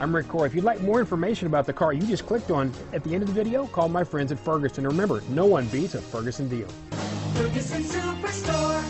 I'm Rick Coy. If you'd like more information about the car you just clicked on at the end of the video, call my friends at Ferguson. Remember, no one beats a Ferguson deal. Ferguson Superstore.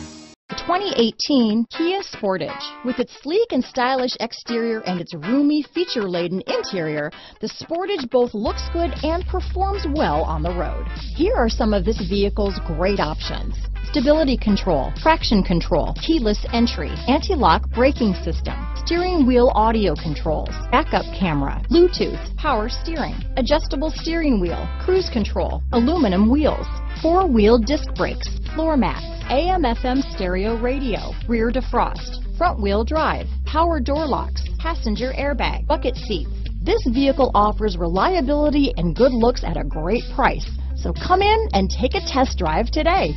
2018 Kia Sportage. With its sleek and stylish exterior and its roomy, feature-laden interior, the Sportage both looks good and performs well on the road. Here are some of this vehicle's great options. Stability control, traction control, keyless entry, anti-lock braking system, steering wheel audio controls, backup camera, Bluetooth, power steering, adjustable steering wheel, cruise control, aluminum wheels, four-wheel disc brakes, floor mats, AM FM stereo radio, rear defrost, front wheel drive, power door locks, passenger airbag, bucket seats. This vehicle offers reliability and good looks at a great price. So come in and take a test drive today.